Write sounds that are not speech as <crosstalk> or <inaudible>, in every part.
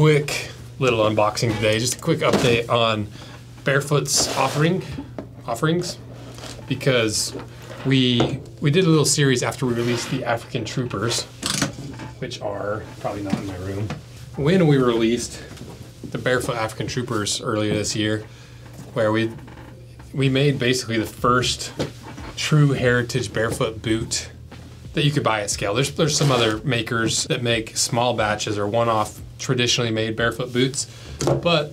quick little unboxing today. Just a quick update on Bearfoot's offering offerings because we we did a little series after we released the African Troopers, which are probably not in my room. When we released the Barefoot African Troopers earlier this year, where we we made basically the first true heritage barefoot boot that you could buy at scale. There's there's some other makers that make small batches or one-off traditionally made barefoot boots, but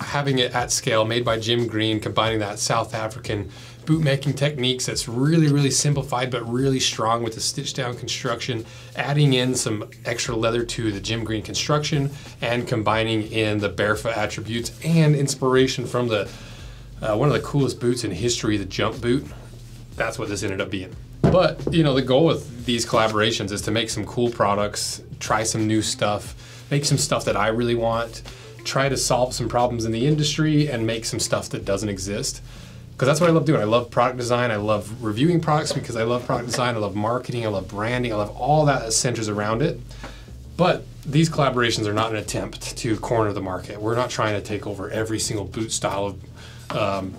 having it at scale, made by Jim Green, combining that South African boot making techniques that's really, really simplified but really strong with the stitch down construction, adding in some extra leather to the Jim Green construction, and combining in the barefoot attributes and inspiration from the uh, one of the coolest boots in history, the jump boot. That's what this ended up being. But you know, the goal with these collaborations is to make some cool products, try some new stuff, make some stuff that I really want, try to solve some problems in the industry, and make some stuff that doesn't exist. Because that's what I love doing. I love product design. I love reviewing products because I love product design. I love marketing. I love branding. I love all that that centers around it. But these collaborations are not an attempt to corner the market. We're not trying to take over every single boot style of, um,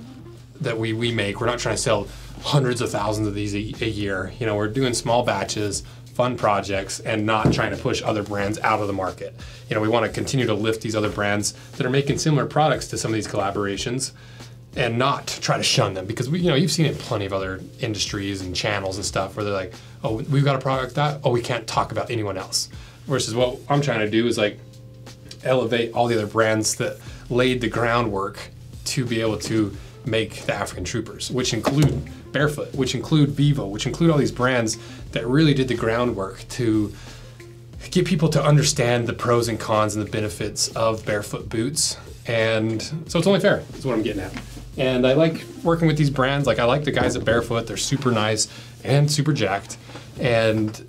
that we, we make. We're not trying to sell hundreds of thousands of these a, a year. You know, we're doing small batches, fun projects, and not trying to push other brands out of the market. You know, we want to continue to lift these other brands that are making similar products to some of these collaborations and not try to shun them because we, you know, you've seen it plenty of other industries and channels and stuff where they're like, oh, we've got a product that, oh, we can't talk about anyone else. Versus what I'm trying to do is like elevate all the other brands that laid the groundwork to be able to make the African Troopers, which include Bearfoot, which include Vivo, which include all these brands that really did the groundwork to get people to understand the pros and cons and the benefits of barefoot boots. And so it's only fair, is what I'm getting at. And I like working with these brands. Like I like the guys at Bearfoot. They're super nice and super jacked. And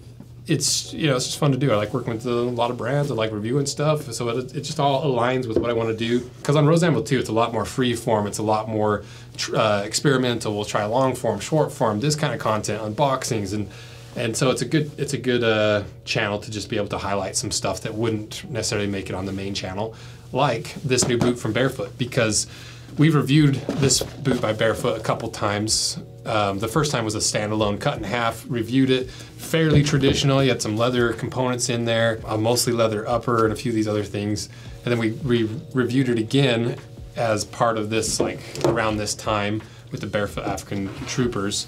it's you know it's just fun to do. I like working with a lot of brands. I like reviewing stuff, so it, it just all aligns with what I want to do. Because on Anvil 2, it's a lot more free form. It's a lot more uh, experimental. We'll try long form, short form, this kind of content, unboxings, and and so it's a good it's a good uh, channel to just be able to highlight some stuff that wouldn't necessarily make it on the main channel, like this new boot from Bearfoot because We've reviewed this boot by Bearfoot a couple times. Um, the first time was a standalone cut in half, reviewed it fairly traditional. You had some leather components in there, a mostly leather upper and a few of these other things. And then we, we reviewed it again as part of this, like around this time with the Barefoot African Troopers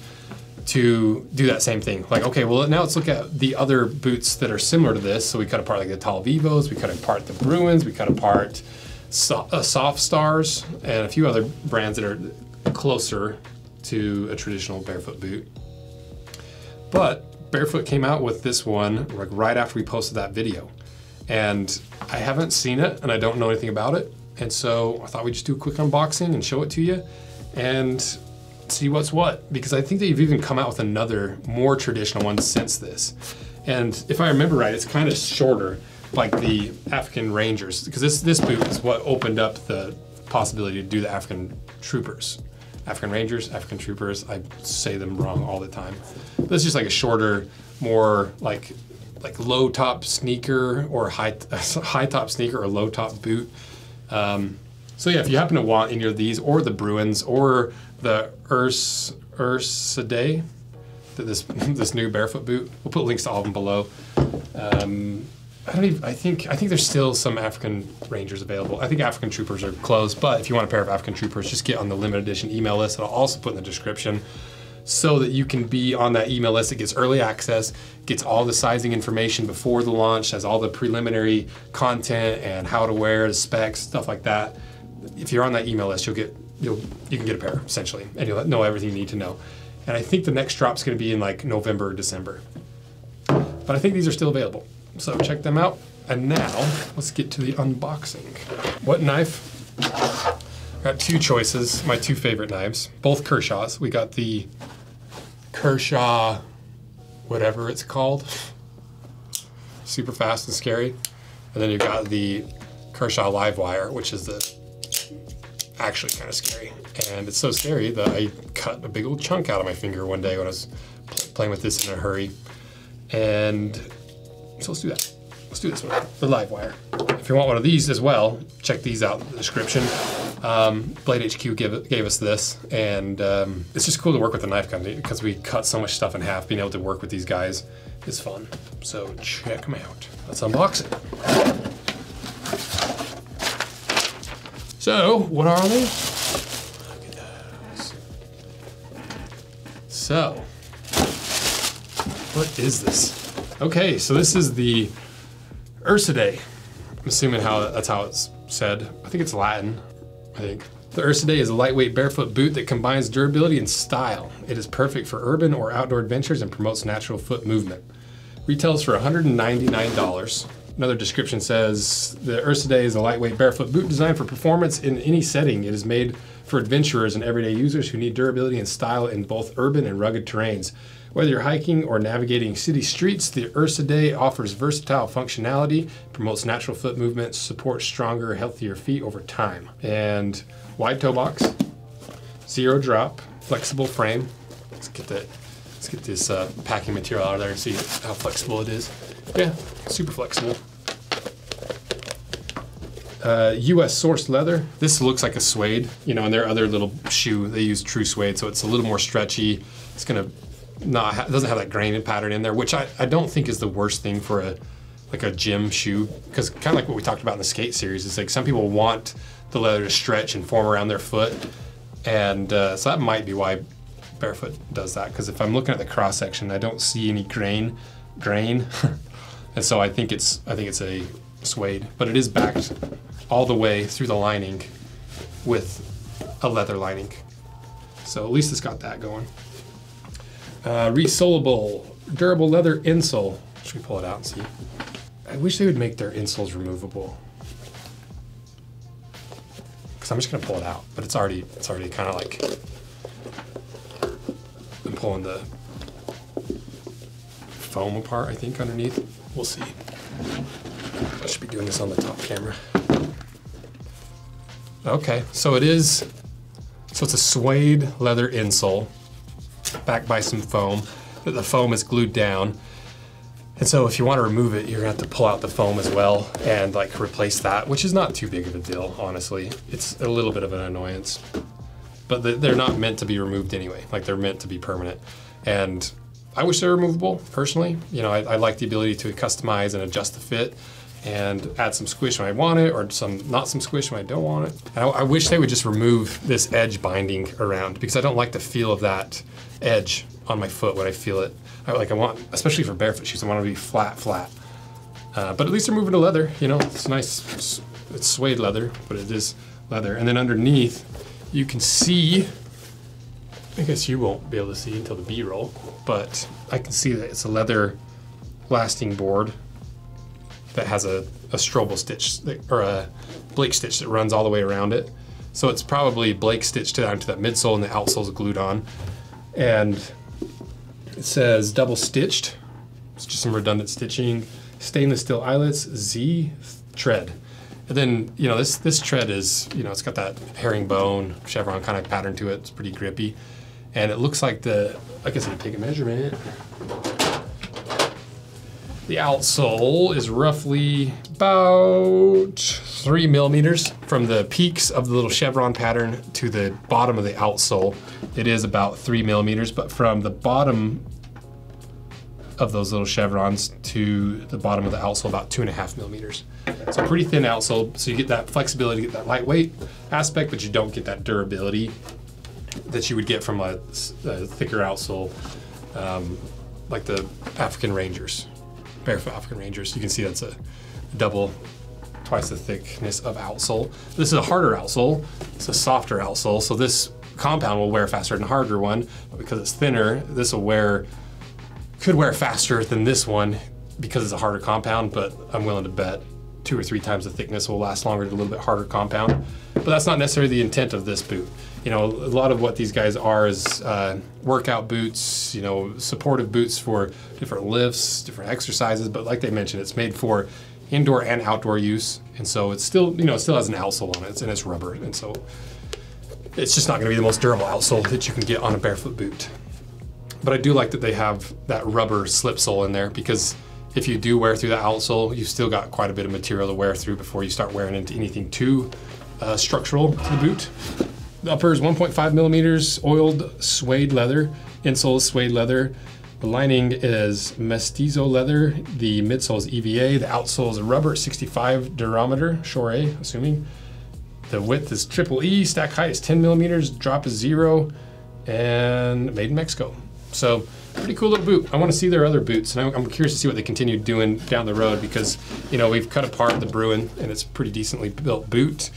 to do that same thing. Like, okay, well, now let's look at the other boots that are similar to this. So we cut apart like the Tal Vivos, we cut apart the Bruins, we cut apart so, uh, Soft Stars and a few other brands that are closer to a traditional barefoot boot. But Bearfoot came out with this one like right after we posted that video. And I haven't seen it and I don't know anything about it. And so I thought we'd just do a quick unboxing and show it to you and see what's what. Because I think they've even come out with another more traditional one since this. And if I remember right, it's kind of shorter like the African Rangers, because this this boot is what opened up the possibility to do the African Troopers. African Rangers, African Troopers, I say them wrong all the time. This is just like a shorter, more like like low top sneaker or high <laughs> high top sneaker or low top boot. Um, so yeah, if you happen to want any of these or the Bruins or the Urs Ursidae, this <laughs> this new barefoot boot, we'll put links to all of them below. Um, I don't even. I think. I think there's still some African Rangers available. I think African Troopers are closed, but if you want a pair of African Troopers, just get on the limited edition email list. I'll also put in the description so that you can be on that email list. It gets early access, gets all the sizing information before the launch, has all the preliminary content and how to wear, the specs, stuff like that. If you're on that email list, you'll get you'll you can get a pair essentially, and you'll know everything you need to know. And I think the next drop's going to be in like November or December. But I think these are still available. So check them out. And now, let's get to the unboxing. What knife? Got two choices, my two favorite knives, both Kershaw's. We got the Kershaw, whatever it's called, super fast and scary. And then you've got the Kershaw Livewire, which is the actually kind of scary. And it's so scary that I cut a big old chunk out of my finger one day when I was playing with this in a hurry. And so let's do that. let's do this one, the live wire. If you want one of these as well, check these out in the description. Um, Blade HQ give, gave us this, and um, it's just cool to work with the knife company because we cut so much stuff in half. Being able to work with these guys is fun. So check them out. Let's unbox it. So, what are they? So, what is this? Okay, so this is the Ursidae. I'm assuming how that's how it's said. I think it's Latin. I think. The Ursidae is a lightweight barefoot boot that combines durability and style. It is perfect for urban or outdoor adventures and promotes natural foot movement. Retails for $199. Another description says the Ursidae is a lightweight barefoot boot designed for performance in any setting. It is made for adventurers and everyday users who need durability and style in both urban and rugged terrains. Whether you're hiking or navigating city streets, the Ursidae offers versatile functionality, promotes natural foot movement, supports stronger, healthier feet over time. And wide toe box, zero drop, flexible frame. Let's get that. Let's get this uh, packing material out of there and see how flexible it is. Yeah, super flexible. Uh, U.S. sourced leather. This looks like a suede, you know, and their other little shoe they use true suede, so it's a little more stretchy. It's gonna not it doesn't have that grain pattern in there, which I, I don't think is the worst thing for a like a gym shoe because kind of like what we talked about in the skate series is like some people want the leather to stretch and form around their foot, and uh, so that might be why Bearfoot does that. Because if I'm looking at the cross section, I don't see any grain, grain, <laughs> and so I think it's I think it's a suede, but it is backed all the way through the lining with a leather lining. So at least it's got that going. Uh, resolable, durable leather insole. Should we pull it out and see? I wish they would make their insoles removable. Cause I'm just gonna pull it out, but it's already it's already kind of like I'm pulling the foam apart. I think underneath. We'll see. I should be doing this on the top camera. Okay, so it is. So it's a suede leather insole backed by some foam. The foam is glued down. And so if you want to remove it, you're gonna have to pull out the foam as well and like replace that, which is not too big of a deal, honestly. It's a little bit of an annoyance, but they're not meant to be removed anyway. Like they're meant to be permanent. And I wish they were removable personally. You know, I, I like the ability to customize and adjust the fit and add some squish when I want it or some not some squish when I don't want it. And I, I wish they would just remove this edge binding around because I don't like the feel of that edge on my foot when I feel it. I, like I want, especially for barefoot shoes, I want to be flat, flat. Uh, but at least they're moving to leather. You know, it's nice. It's suede leather, but it is leather. And then underneath, you can see. I guess you won't be able to see until the B-roll, but I can see that it's a leather lasting board that has a, a Strobel stitch that, or a Blake stitch that runs all the way around it. So it's probably Blake stitched down to that midsole and the outsole's glued on. And it says double stitched. It's just some redundant stitching. Stainless steel eyelets, Z tread. And then, you know, this this tread is, you know, it's got that herringbone chevron kind of pattern to it. It's pretty grippy. And it looks like the, I guess I can take a measurement. The outsole is roughly about three millimeters from the peaks of the little chevron pattern to the bottom of the outsole. It is about three millimeters, but from the bottom of those little chevrons to the bottom of the outsole, about two and a half millimeters. So pretty thin outsole, so you get that flexibility, get that lightweight aspect, but you don't get that durability that you would get from a, a thicker outsole, um, like the African Rangers barefoot African Rangers. You can see that's a double, twice the thickness of outsole. This is a harder outsole. It's a softer outsole. So this compound will wear faster than a harder one, but because it's thinner, this will wear, could wear faster than this one because it's a harder compound, but I'm willing to bet two or three times the thickness will last longer than a little bit harder compound. But that's not necessarily the intent of this boot. You know, a lot of what these guys are is uh, workout boots, you know, supportive boots for different lifts, different exercises. But like they mentioned, it's made for indoor and outdoor use. And so it's still, you know, it still has an outsole on it and it's rubber. And so it's just not going to be the most durable outsole that you can get on a barefoot boot. But I do like that they have that rubber slip sole in there because if you do wear through the outsole, you've still got quite a bit of material to wear through before you start wearing into anything too uh, structural to the boot. The upper is 1.5 millimeters oiled suede leather. Insole suede leather. The lining is mestizo leather. The midsole is EVA. The outsole is a rubber 65 durometer, Shore, A, assuming. The width is triple E. Stack height is 10 millimeters. Drop is zero. And made in Mexico. So pretty cool little boot. I want to see their other boots, and I'm curious to see what they continue doing down the road because, you know, we've cut apart the Bruin, and it's a pretty decently built boot,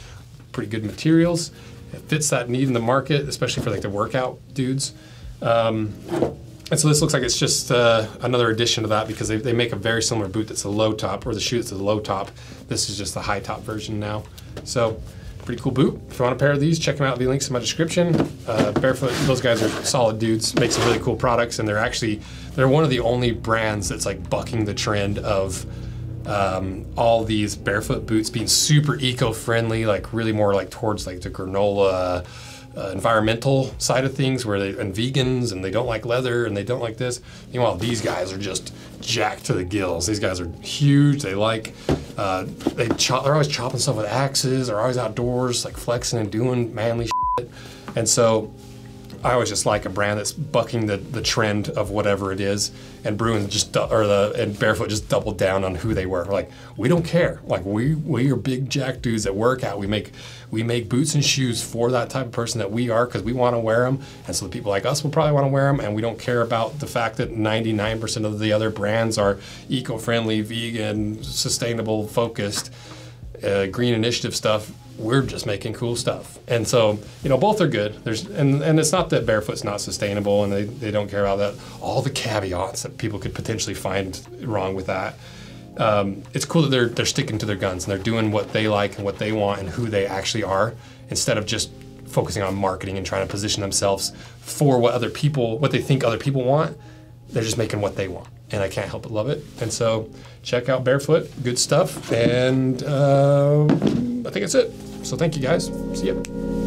pretty good materials. It fits that need in the market, especially for like the workout dudes. Um, and so this looks like it's just uh, another addition to that because they, they make a very similar boot that's a low top, or the shoe that's a low top. This is just the high top version now. So pretty cool boot. If you want a pair of these, check them out. The links in my description. Uh, Bearfoot, those guys are solid dudes. Make some really cool products, and they're actually they're one of the only brands that's like bucking the trend of um, all these barefoot boots being super eco-friendly, like really more like towards like the granola. Uh, environmental side of things where they and vegans and they don't like leather and they don't like this meanwhile these guys are just jacked to the gills these guys are huge they like uh, they chop, they're always chopping stuff with axes. They're always outdoors, like flexing and doing manly shit. And so I always just like a brand that's bucking the, the trend of whatever it is. And Bruin just or the and Bearfoot just doubled down on who they were. Like we don't care. Like we we are big jack dudes that work out. We make we make boots and shoes for that type of person that we are because we want to wear them. And so the people like us will probably want to wear them. And we don't care about the fact that 99% of the other brands are eco-friendly, vegan, sustainable, focused, uh, green initiative stuff we're just making cool stuff. And so, you know, both are good. There's and, and it's not that Bearfoot's not sustainable and they, they don't care about that. All the caveats that people could potentially find wrong with that. Um, it's cool that they're they're sticking to their guns and they're doing what they like and what they want and who they actually are instead of just focusing on marketing and trying to position themselves for what other people what they think other people want. They're just making what they want and I can't help but love it. And so check out Bearfoot, good stuff. And uh, I think that's it. So thank you guys. See ya.